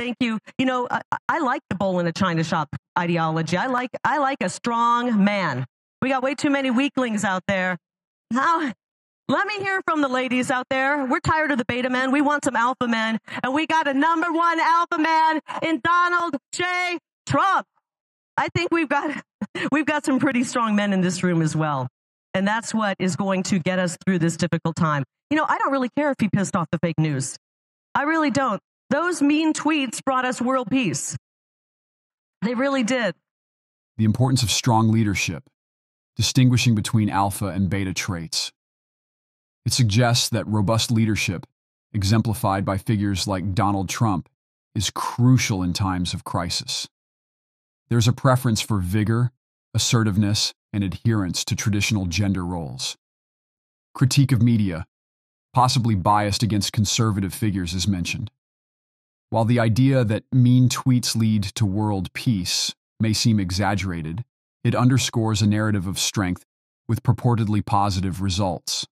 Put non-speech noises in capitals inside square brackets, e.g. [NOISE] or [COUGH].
Thank you. You know, I, I like the bull in a china shop ideology. I like I like a strong man. We got way too many weaklings out there. How let me hear from the ladies out there. We're tired of the beta men. We want some alpha men. And we got a number one alpha man in Donald J. Trump. I think we've got, [LAUGHS] we've got some pretty strong men in this room as well. And that's what is going to get us through this difficult time. You know, I don't really care if he pissed off the fake news. I really don't. Those mean tweets brought us world peace. They really did. The importance of strong leadership, distinguishing between alpha and beta traits. It suggests that robust leadership, exemplified by figures like Donald Trump, is crucial in times of crisis. There's a preference for vigor, assertiveness, and adherence to traditional gender roles. Critique of media, possibly biased against conservative figures, is mentioned. While the idea that mean tweets lead to world peace may seem exaggerated, it underscores a narrative of strength with purportedly positive results.